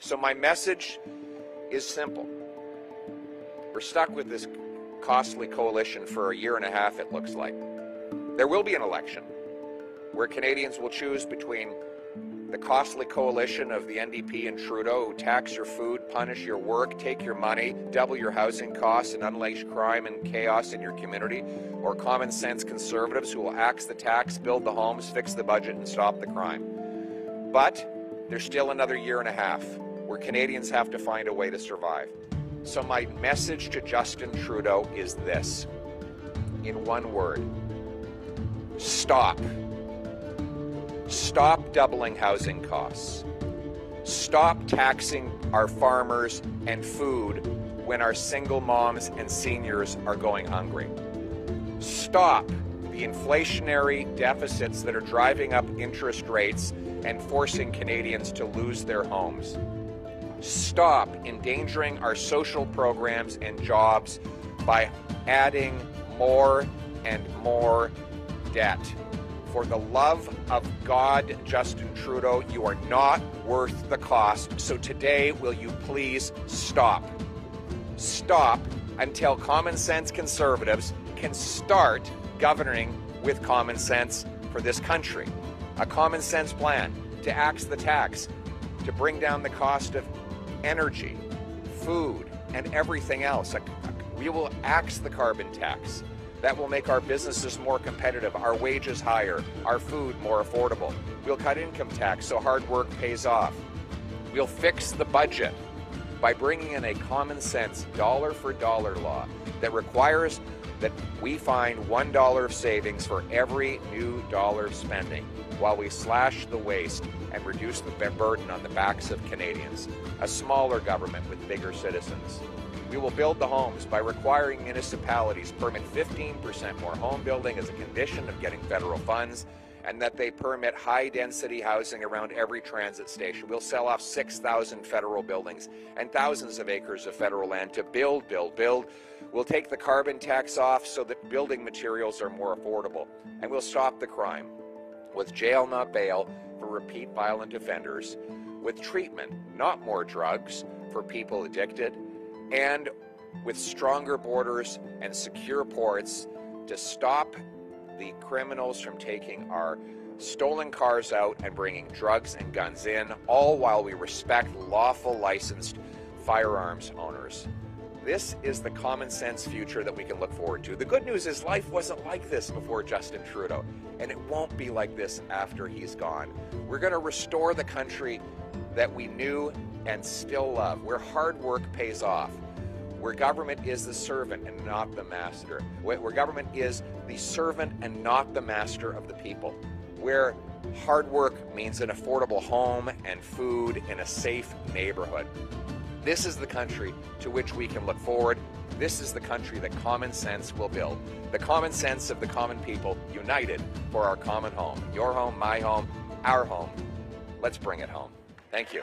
So my message is simple. We're stuck with this costly coalition for a year and a half, it looks like. There will be an election where Canadians will choose between the costly coalition of the NDP and Trudeau who tax your food, punish your work, take your money, double your housing costs, and unleash crime and chaos in your community, or common sense conservatives who will axe the tax, build the homes, fix the budget, and stop the crime. But there's still another year and a half where Canadians have to find a way to survive. So, my message to Justin Trudeau is this in one word stop. Stop doubling housing costs. Stop taxing our farmers and food when our single moms and seniors are going hungry. Stop the inflationary deficits that are driving up interest rates and forcing Canadians to lose their homes. Stop endangering our social programs and jobs by adding more and more debt. For the love of God, Justin Trudeau, you are not worth the cost. So today, will you please stop? Stop until common sense conservatives can start governing with common sense for this country. A common sense plan to axe the tax, to bring down the cost of energy, food, and everything else. We will axe the carbon tax. That will make our businesses more competitive, our wages higher, our food more affordable. We'll cut income tax so hard work pays off. We'll fix the budget by bringing in a common sense dollar for dollar law that requires that we find $1 of savings for every new dollar of spending while we slash the waste and reduce the burden on the backs of Canadians. A smaller government with bigger citizens. We will build the homes by requiring municipalities permit 15% more home building as a condition of getting federal funds and that they permit high density housing around every transit station. We'll sell off 6,000 federal buildings and thousands of acres of federal land to build, build, build. We'll take the carbon tax off so that building materials are more affordable. And we'll stop the crime with jail, not bail, for repeat violent offenders, with treatment, not more drugs, for people addicted, and with stronger borders and secure ports to stop the criminals from taking our stolen cars out and bringing drugs and guns in, all while we respect lawful licensed firearms owners. This is the common sense future that we can look forward to. The good news is life wasn't like this before Justin Trudeau, and it won't be like this after he's gone. We're going to restore the country that we knew and still love, where hard work pays off, where government is the servant and not the master, where government is the servant and not the master of the people, where hard work means an affordable home and food in a safe neighborhood. This is the country to which we can look forward. This is the country that common sense will build. The common sense of the common people united for our common home. Your home, my home, our home. Let's bring it home. Thank you.